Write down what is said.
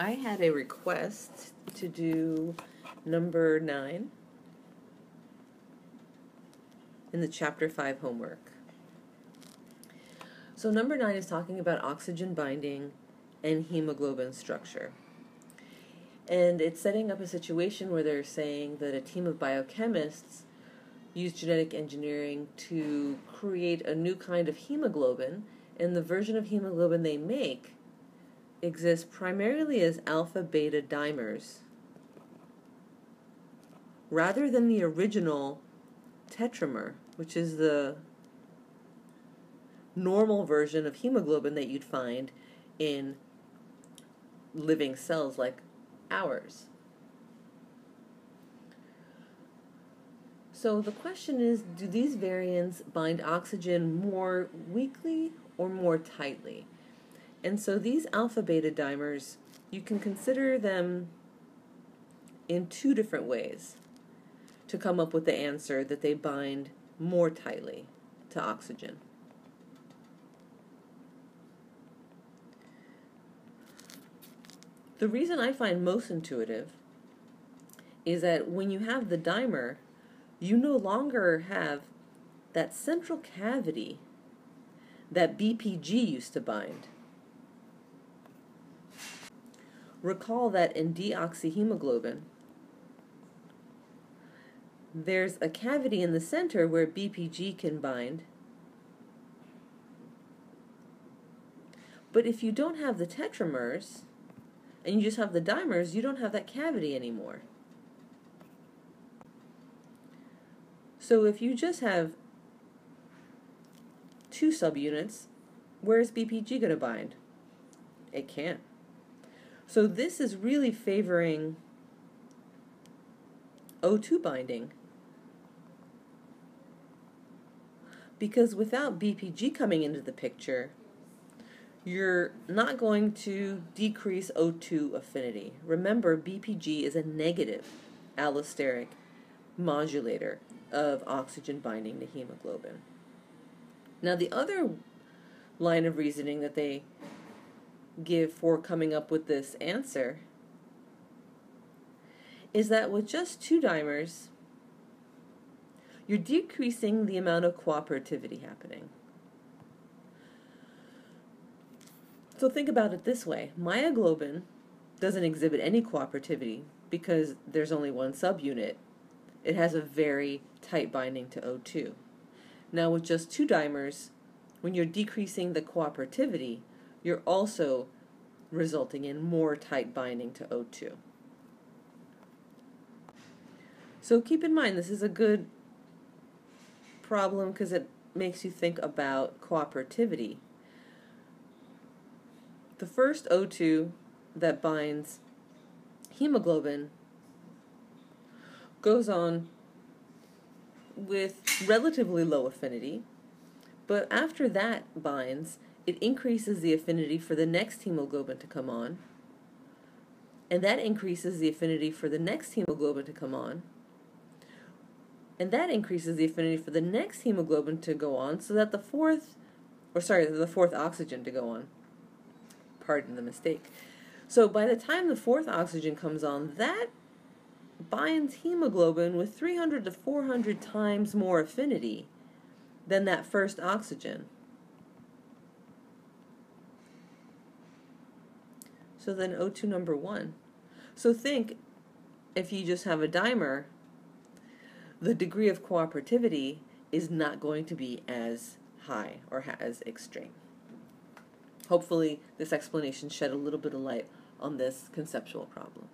I had a request to do number nine in the chapter five homework. So, number nine is talking about oxygen binding and hemoglobin structure. And it's setting up a situation where they're saying that a team of biochemists use genetic engineering to create a new kind of hemoglobin, and the version of hemoglobin they make exists primarily as alpha beta dimers rather than the original tetramer, which is the normal version of hemoglobin that you'd find in living cells like ours. So the question is do these variants bind oxygen more weakly or more tightly? And so these alpha beta dimers, you can consider them in two different ways to come up with the answer that they bind more tightly to oxygen. The reason I find most intuitive is that when you have the dimer, you no longer have that central cavity that BPG used to bind. Recall that in deoxyhemoglobin, there's a cavity in the center where BPG can bind. But if you don't have the tetramers, and you just have the dimers, you don't have that cavity anymore. So if you just have two subunits, where is BPG going to bind? It can't. So this is really favoring O2 binding. Because without BPG coming into the picture, you're not going to decrease O2 affinity. Remember, BPG is a negative allosteric modulator of oxygen binding to hemoglobin. Now, the other line of reasoning that they give for coming up with this answer is that with just two dimers, you're decreasing the amount of cooperativity happening. So think about it this way myoglobin doesn't exhibit any cooperativity because there's only one subunit. It has a very tight binding to O2. Now, with just two dimers, when you're decreasing the cooperativity, you're also resulting in more tight binding to O2. So keep in mind, this is a good problem because it makes you think about cooperativity. The first O2 that binds hemoglobin goes on with relatively low affinity, but after that binds, it increases the affinity for the next hemoglobin to come on, and that increases the affinity for the next hemoglobin to come on, and that increases the affinity for the next hemoglobin to go on, so that the fourth, or sorry, the fourth oxygen to go on pardon the mistake. So by the time the fourth oxygen comes on, that binds hemoglobin with 300 to 400 times more affinity than that first oxygen. So then O2 number one. So think if you just have a dimer, the degree of cooperativity is not going to be as high or as extreme. Hopefully, this explanation shed a little bit of light on this conceptual problem.